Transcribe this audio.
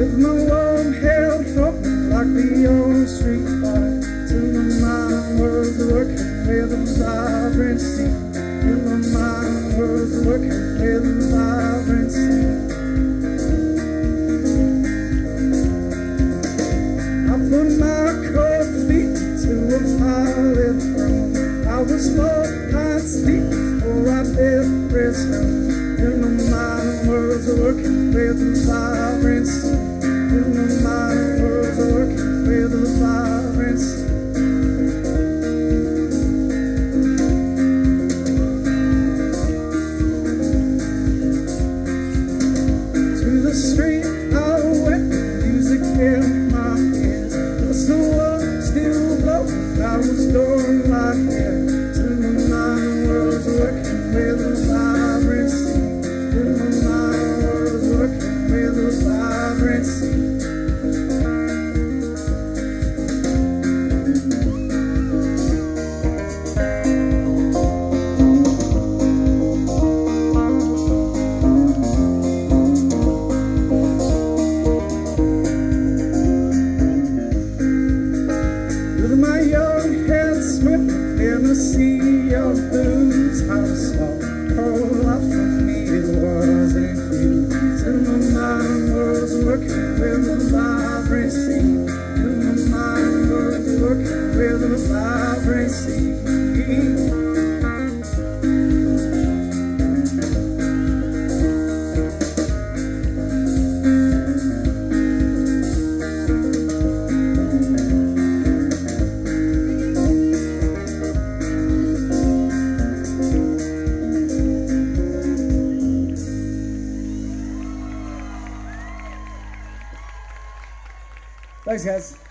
With my warm hair a vibrancy Till my was working with a vibrancy I put my cold feet to a violet throne I was four pints deep before I rest. Home and my was working a vibrancy And my music Oh, a sea of blues How small, whole life for me it wasn't you Till my mind working with a vibrancy. Till my mind working with a vibrancy Thanks, guys.